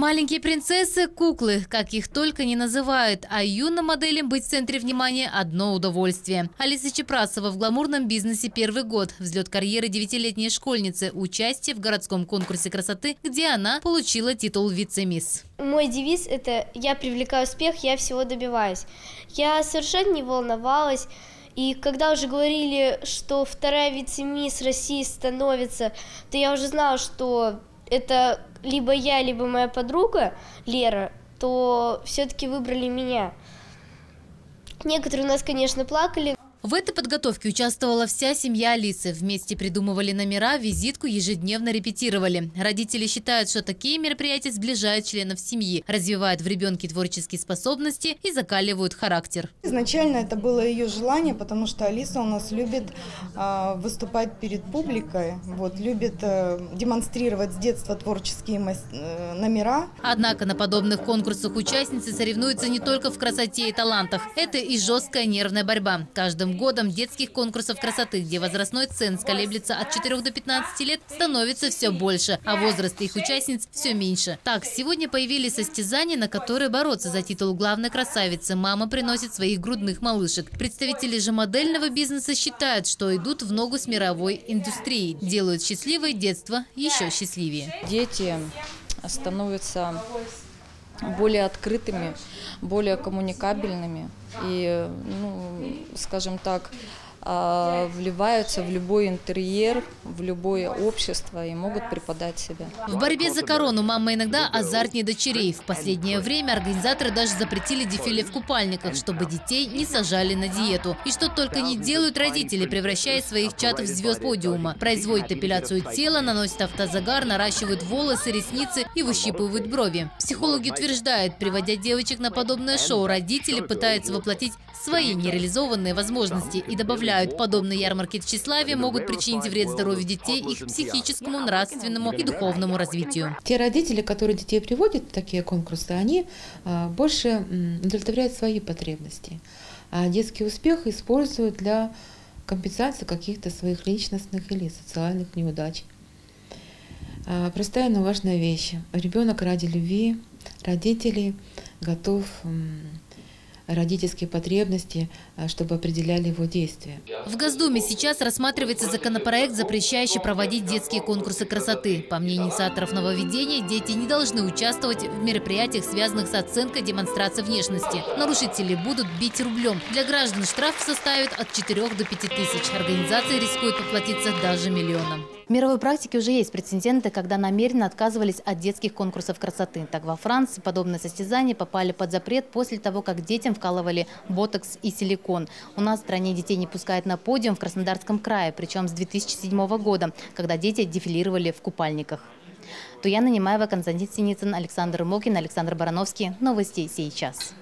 Маленькие принцессы – куклы, как их только не называют, а юным моделям быть в центре внимания – одно удовольствие. Алиса Чепрасова в гламурном бизнесе первый год. Взлет карьеры девятилетней школьницы, участие в городском конкурсе красоты, где она получила титул вице-мисс. Мой девиз – это «Я привлекаю успех, я всего добиваюсь». Я совершенно не волновалась, и когда уже говорили, что вторая вице-мисс России становится, то я уже знала, что это либо я, либо моя подруга Лера, то все-таки выбрали меня. Некоторые у нас, конечно, плакали, в этой подготовке участвовала вся семья Алисы. Вместе придумывали номера, визитку ежедневно репетировали. Родители считают, что такие мероприятия сближают членов семьи, развивают в ребенке творческие способности и закаливают характер. Изначально это было ее желание, потому что Алиса у нас любит э, выступать перед публикой, вот, любит э, демонстрировать с детства творческие э, номера. Однако на подобных конкурсах участницы соревнуются не только в красоте и талантах. Это и жесткая нервная борьба. Каждым каждым годом детских конкурсов красоты, где возрастной ценз колеблется от 4 до 15 лет, становится все больше, а возраст их участниц все меньше. Так, сегодня появились состязания, на которые бороться за титул главной красавицы. Мама приносит своих грудных малышек. Представители же модельного бизнеса считают, что идут в ногу с мировой индустрией. Делают счастливое детство еще счастливее. Дети становятся более открытыми, более коммуникабельными. И, ну, скажем так, вливаются в любой интерьер, в любое общество и могут преподать себя. В борьбе за корону мама иногда азартнее дочерей. В последнее время организаторы даже запретили дефиле в купальниках, чтобы детей не сажали на диету. И что только не делают родители, превращая своих чат в звезд подиума. Производят эпиляцию тела, наносят автозагар, наращивают волосы, ресницы и выщипывают брови. Психологи утверждают, приводя девочек на подобное шоу, родители пытаются воплотить свои нереализованные возможности и добавляют, подобные ярмарки тщеславия могут причинить вред здоровью детей, их психическому, нравственному и духовному развитию. Те родители, которые детей приводят в такие конкурсы, они а, больше удовлетворяют свои потребности. А детский успех используют для компенсации каких-то своих личностных или социальных неудач. А, простая, но важная вещь. Ребенок ради любви родителей готов родительские потребности, а, чтобы определяли его действия. В Госдуме сейчас рассматривается законопроект, запрещающий проводить детские конкурсы красоты. По мнению инициаторов нововведения, дети не должны участвовать в мероприятиях, связанных с оценкой демонстрации внешности. Нарушители будут бить рублем. Для граждан штраф составит от 4 до 5 тысяч. Организации рискуют поплатиться даже миллионом. Мировой практике уже есть прецеденты, когда намеренно отказывались от детских конкурсов красоты. Так во Франции подобные состязания попали под запрет после того, как детям вкалывали ботокс и силикон. У нас в стране детей не пускают на подиум в Краснодарском крае, причем с 2007 года, когда дети дефилировали в купальниках. Туяна Немаева, Константин Синицын, Александр Мокин, Александр Барановский. Новости сейчас.